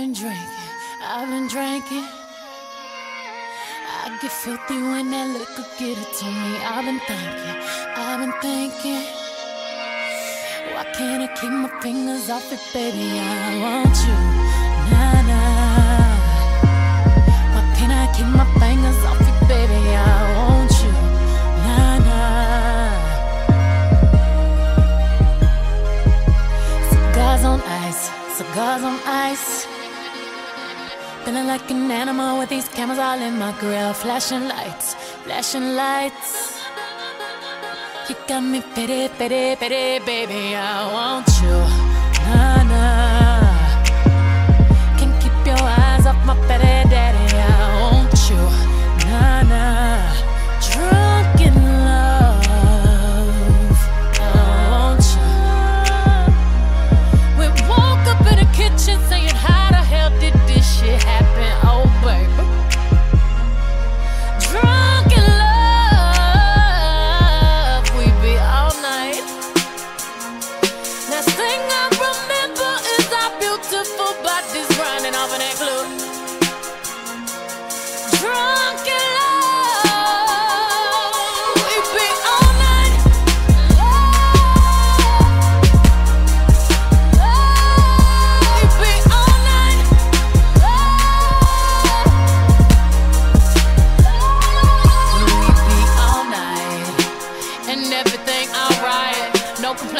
been drinking, I've been drinking. I get filthy when that liquor get it to me. I've been thinking, I've been thinking. Why can't I keep my fingers off it, baby? I want you, nah nah. Why can't I keep my fingers off it, baby? I want you, nah nah. Cigars on ice, cigars on ice. Feeling like an animal with these cameras all in my grill. Flashing lights, flashing lights. You got me pity, pity, pity, baby. I want you. Nah, nah. Can't keep your eyes off my pity,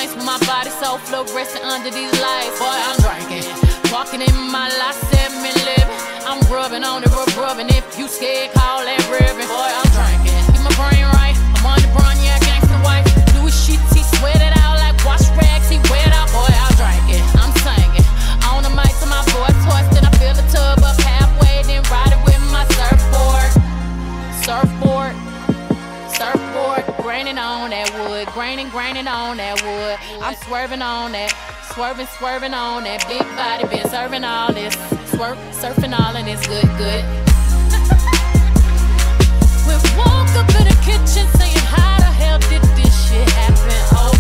Complaints with my body, so fluorescent under these lights. Boy, I'm drinking, walking in my life, seven living. I'm rubbing on it, rub rubbing. If you scared, call that ribbon. Boy, I'm swerving on that, swerving, swerving on that big body, been serving all this, swerve, surfing all and it's good, good. we woke up in the kitchen saying, How the hell did this shit happen? Oh,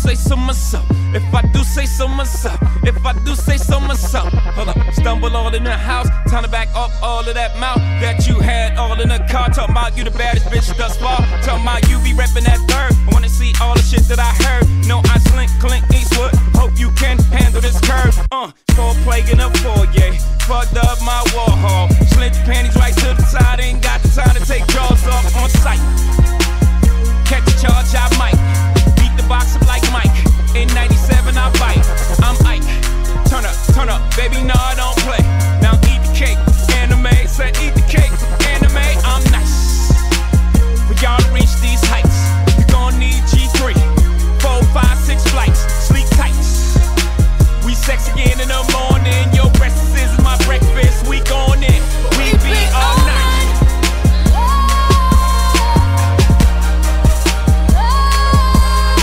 say so myself. If I do say so myself. If I do say so myself. Hold up. Stumble all in the house. Time to back up all of that mouth that you had all in the car. Talking about you the baddest bitch thus far. Talking sex again in the morning. Your breakfast is my breakfast. We going in. We be all night.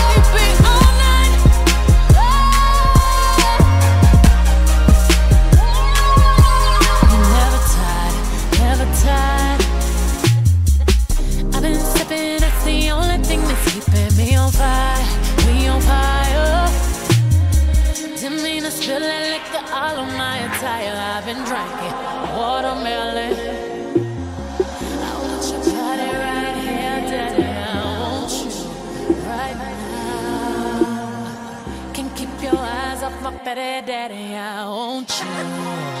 We be all night. Never tired, never tired. I've been sipping, that's the only thing that's keeping me on fire. We on fire. Didn't mean to spill that liquor all on my attire. I've been drinking watermelon. I want your body right here, daddy. I want you right now. Can't keep your eyes off my daddy. I want you.